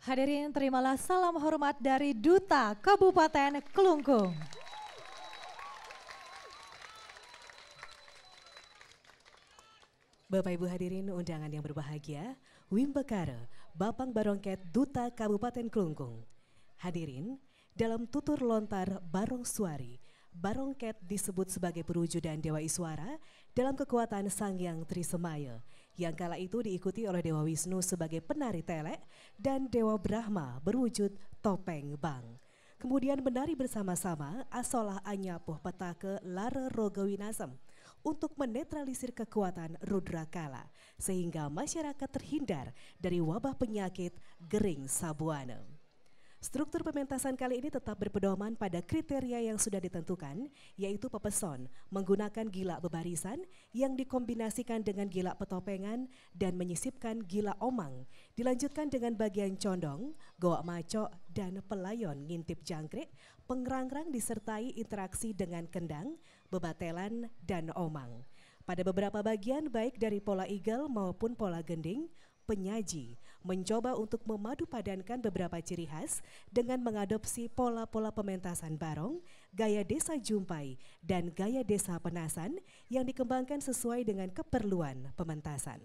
Hadirin terimalah salam hormat dari Duta Kabupaten Kelungkung. Bapak Ibu hadirin undangan yang berbahagia, Wim Bekara, Bapang Barongket Duta Kabupaten Kelungkung. Hadirin, dalam tutur lontar Barong Suari, Barongket disebut sebagai perwujudan Dewa Iswara dalam kekuatan Sang Yang Trisemaya yang kala itu diikuti oleh Dewa Wisnu sebagai penari telek dan Dewa Brahma berwujud topeng bang. Kemudian menari bersama-sama Asolah Anyapuh Petake Lara Rogawinasem untuk menetralisir kekuatan Rudra Kala sehingga masyarakat terhindar dari wabah penyakit gering sabuana. Struktur pementasan kali ini tetap berpedoman pada kriteria yang sudah ditentukan, yaitu pepeson menggunakan gila bebarisan yang dikombinasikan dengan gila petopengan dan menyisipkan gila omang, dilanjutkan dengan bagian condong, goa maco, dan pelayon ngintip jangkrik, pengerangrang disertai interaksi dengan kendang, bebatelan, dan omang. Pada beberapa bagian baik dari pola eagle maupun pola gending, penyaji mencoba untuk memadu padankan beberapa ciri khas dengan mengadopsi pola-pola pementasan barong, gaya desa jumpai, dan gaya desa penasan yang dikembangkan sesuai dengan keperluan pementasan.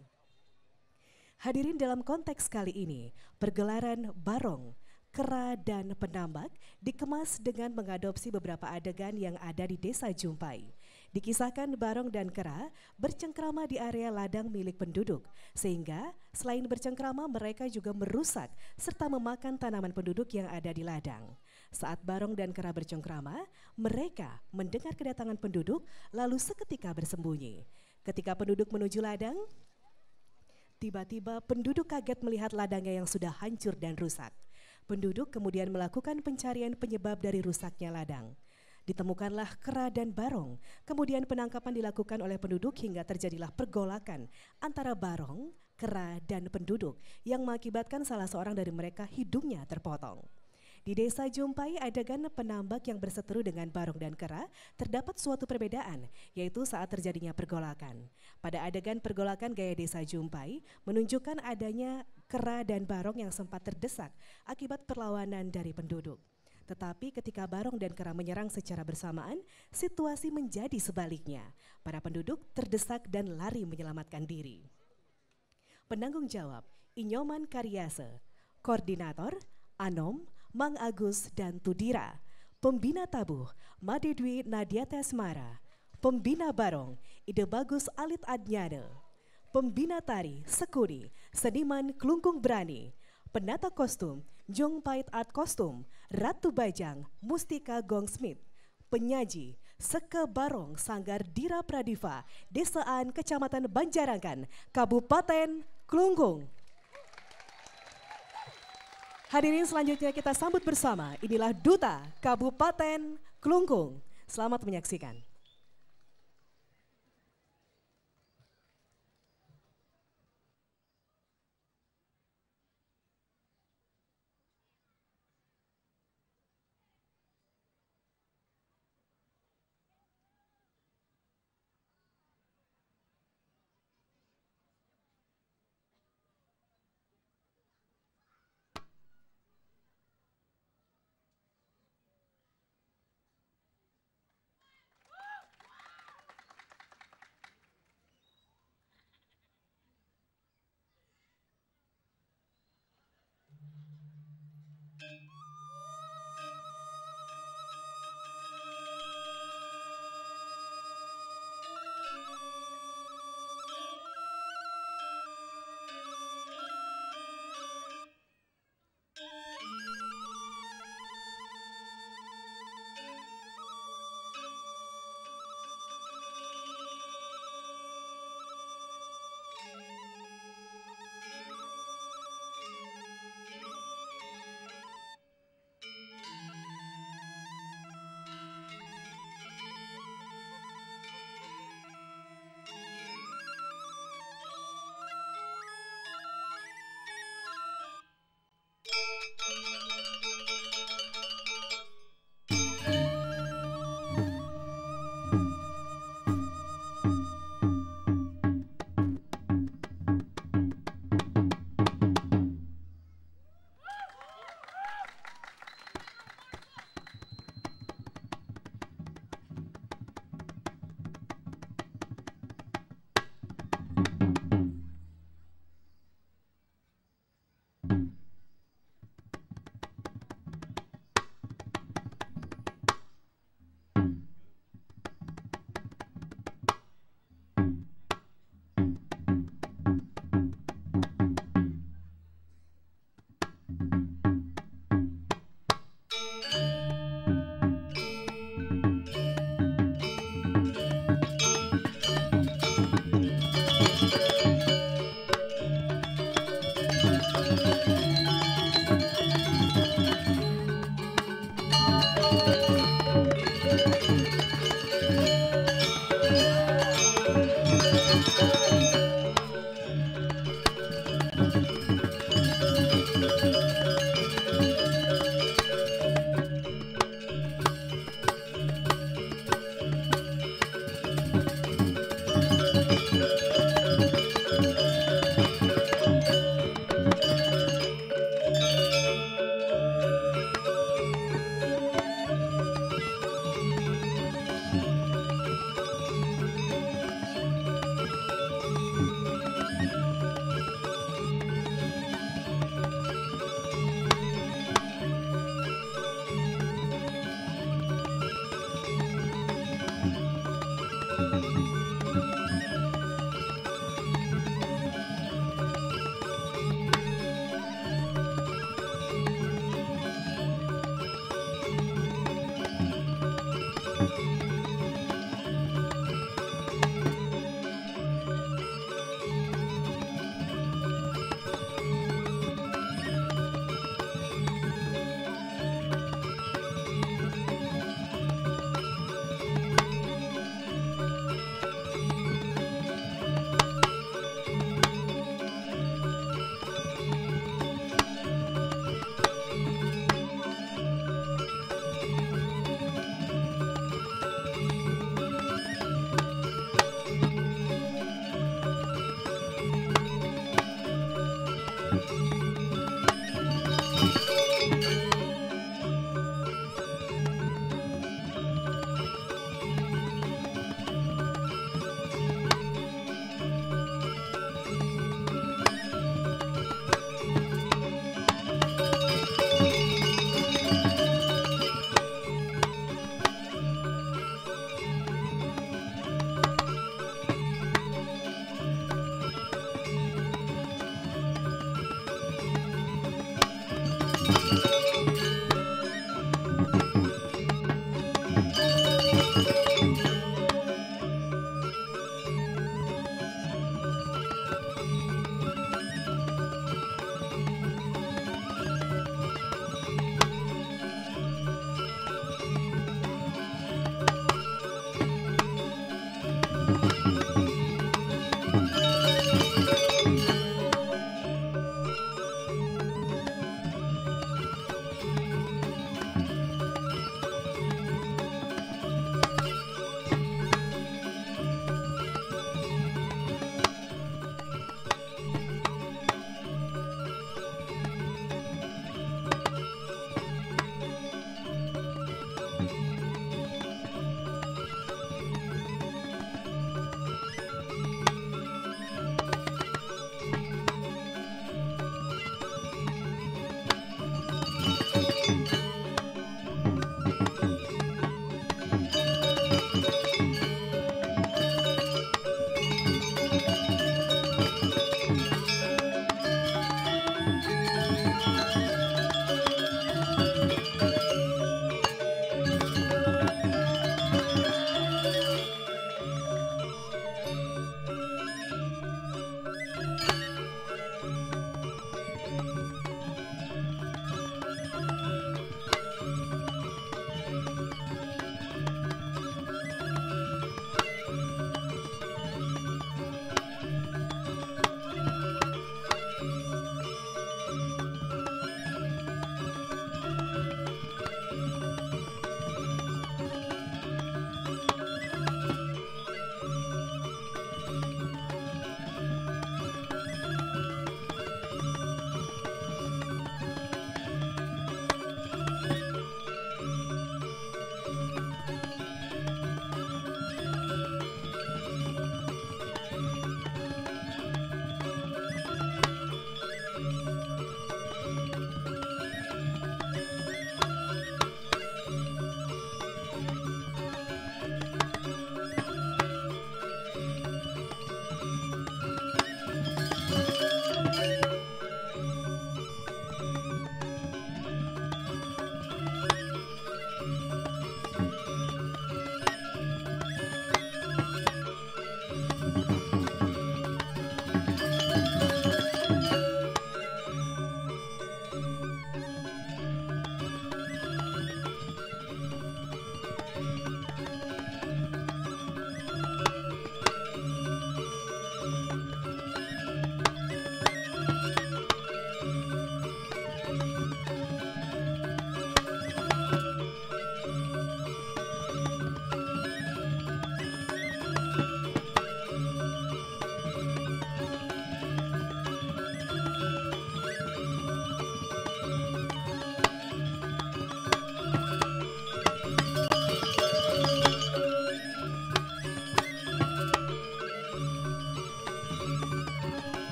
Hadirin dalam konteks kali ini, pergelaran barong kera dan penambak dikemas dengan mengadopsi beberapa adegan yang ada di desa Jumpai. Dikisahkan Barong dan Kera bercengkrama di area ladang milik penduduk, sehingga selain bercengkrama mereka juga merusak serta memakan tanaman penduduk yang ada di ladang. Saat Barong dan Kera bercengkrama, mereka mendengar kedatangan penduduk lalu seketika bersembunyi. Ketika penduduk menuju ladang, tiba-tiba penduduk kaget melihat ladangnya yang sudah hancur dan rusak. Penduduk kemudian melakukan pencarian penyebab dari rusaknya ladang. Ditemukanlah kera dan barong. Kemudian penangkapan dilakukan oleh penduduk hingga terjadilah pergolakan antara barong, kera, dan penduduk yang mengakibatkan salah seorang dari mereka hidungnya terpotong. Di desa Jumpai, adegan penambak yang berseteru dengan barong dan kera terdapat suatu perbedaan, yaitu saat terjadinya pergolakan. Pada adegan pergolakan gaya desa Jumpai, menunjukkan adanya kera dan barong yang sempat terdesak akibat perlawanan dari penduduk. Tetapi ketika Barong dan Kera menyerang secara bersamaan, situasi menjadi sebaliknya. Para penduduk terdesak dan lari menyelamatkan diri. Penanggung jawab, Inyoman Karyase. Koordinator, Anom, Mang Agus, dan Tudira. Pembina tabuh, Madedwi Nadia Tesmara. Pembina Barong, Ide Bagus Alit Adnyane. Pembina tari, Sekuni, Seniman Kelungkung Berani. Penata kostum, Jong Pait Art Kostum, Ratu Bajang, Mustika Gong Smith, penyaji, Seke Barong Sanggar Dira Pradiva, Desaan Kecamatan Banjarangkan, Kabupaten Klungkung. Hadirin selanjutnya kita sambut bersama, inilah Duta Kabupaten Klungkung. Selamat menyaksikan.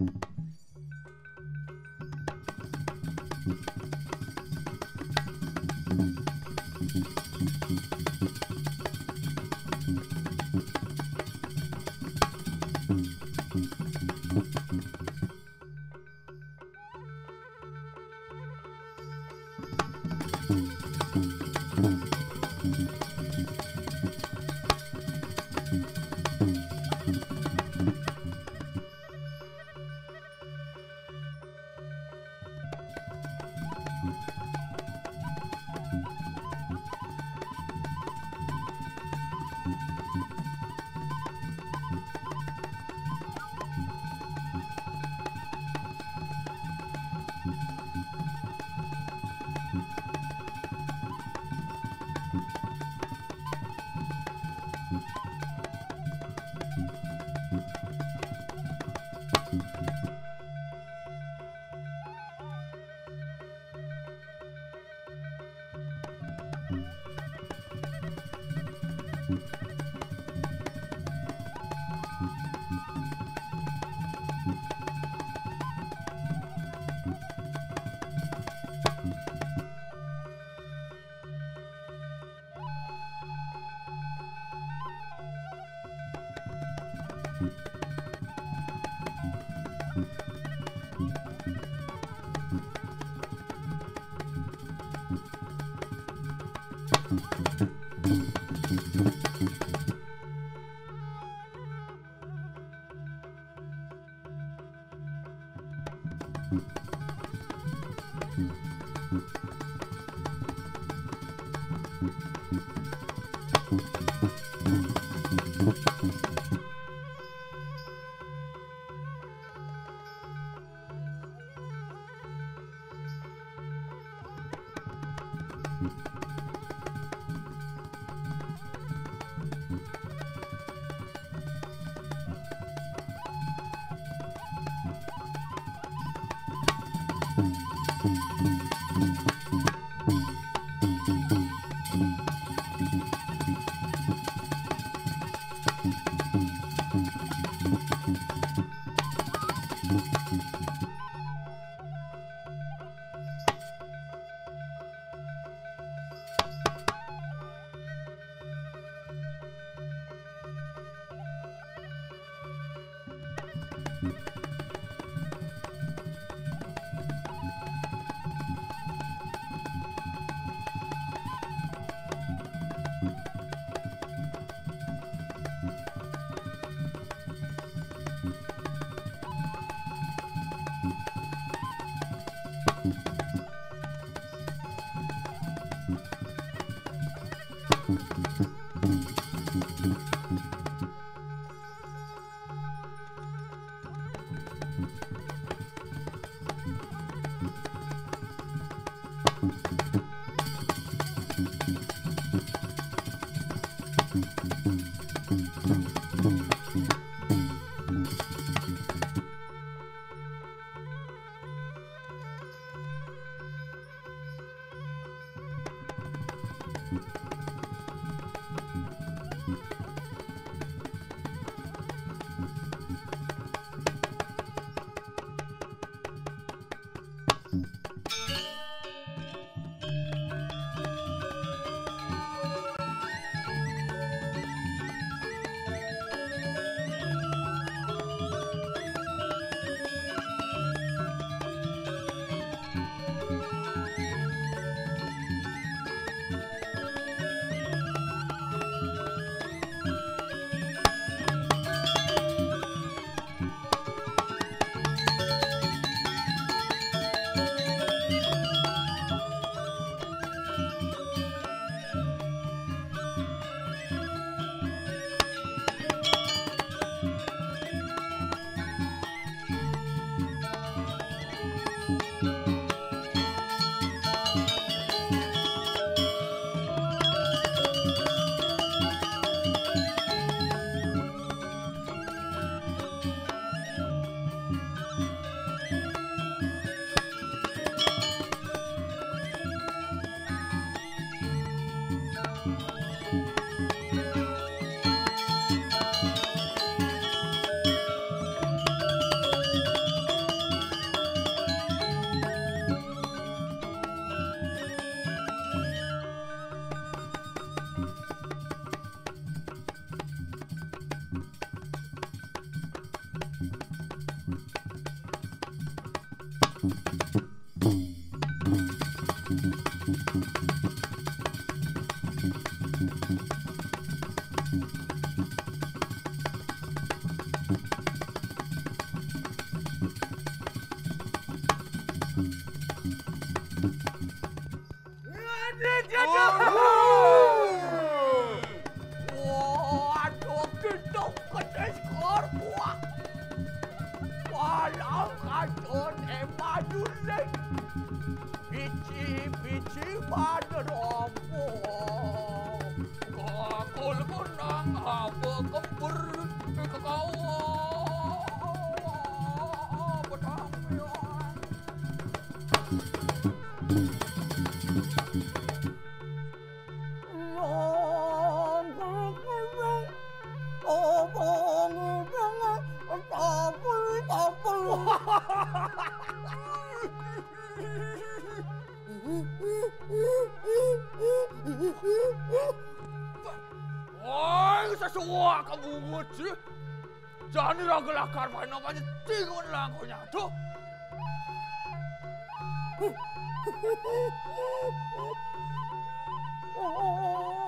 Mm-hmm. Oi, sesuak kamu uji. Jangan ragelah karwan namanya tingun lagunya tuh. Oh.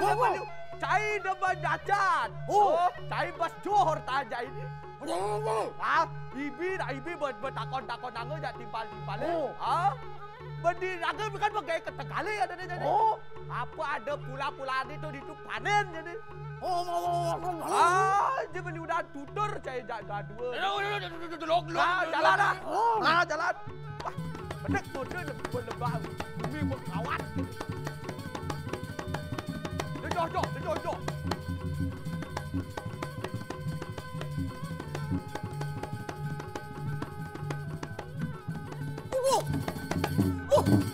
kan? Bas liu cai tu. Oh. bas johor taja ini. Ada apa? Ah, ibi dah ibi ber bertakon takon nangga jak timpal timpal. Oh. Ah, berdi nangga bukan pakai ketekali ada ada jadi. Oh, Apa ada pula-pula ni tu itu panen jadi. oh mau makan malam. Ah, dia beli udah tutur cai jak dah dua. Ah, jalan. Oh. Ah, jalan. Wah, bedek tu dia lebih lebah. Bumi berkawat. 要要再要一个呜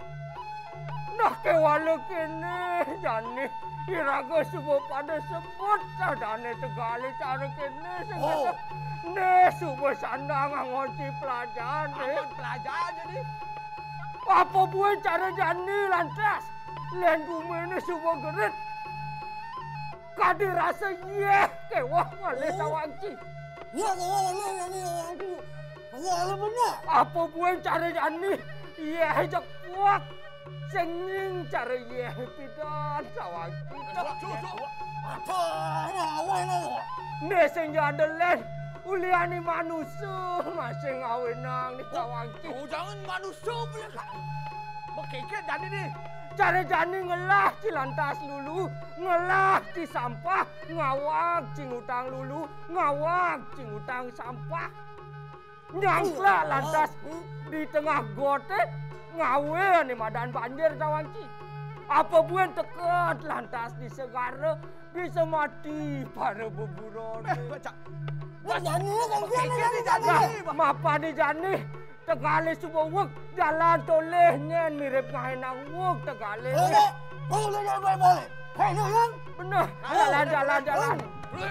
ke wala kene jani iraga subuh pada sebut sadane tegali cara kene Oh. segala ne subuh sandang ngonci pelajaran ne pelajaran jadi apa buat cara jani lantas len rumah ni subuh gerit kadi rasa ye kewah Oh. sawanci Ya kau ni ni ni aku. Awal benar. apa buat cara jani ye hejak kuat senging cara ye pidan sawanci Apa ni awal ni? Meseng ada len. Uliani manusia masing awenang ni kawanki. Oh, jangan manusia punya kak. Bekeket jadi ni. Cara jani ngelah ci lantas lulu, ngelah ci sampah, ngawak ci ngutang lulu, ngawak ci ngutang sampah. Nyangkla lantas di tengah gote ngawe ni madan banjir kawanki. Apa buan tekat lantas di segara bisa mati para beburon. Ni jadi ni kan dia ni Nah, jadi. mapa ni jani tegali subuh wuk jalan toleh nyen mirip ngahenang wuk. Okey. Kau boleh jalan boleh. Hei ni yang. Benar, jalan jalan jalan. Di.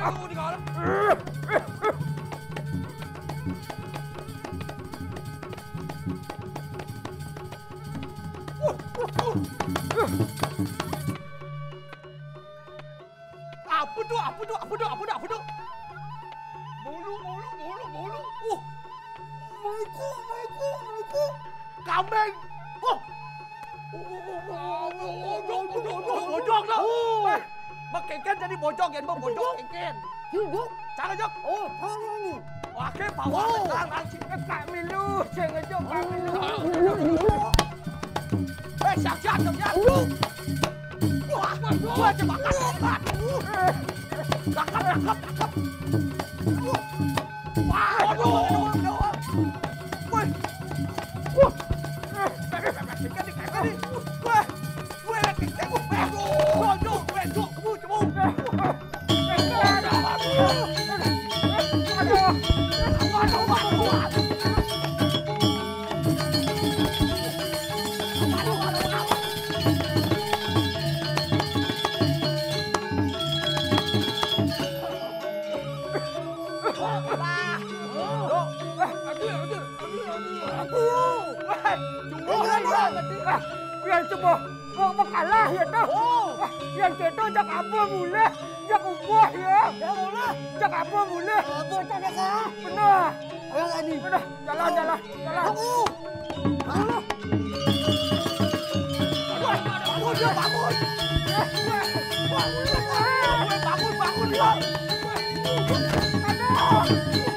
Apa tu? Apa tu? Apa tu? Apa tu? Apa tu? Mulu, mulu, mulu, mulu. Oh. Muluku, muluku, muluku. Kambing. Oh. Bodong, bodong, bodong, bodong dah. Eh, makengken jadi bodong kan, bodong kengken. Hidup. Cara jok. Oh, tolong. Pakai bawa. Tang, tang, cik. Kak milu, cik ngejok, kak milu. 哎，想家怎么样？我我我怎么干？打他！打他！打他！Boleh. Jak apa boleh. Apa tak nak kah? Benar. Orang ni. Benar. Jalan jalan jalan. Aku. Bangun dia, bangun. Bangun, bangun dia. Aduh.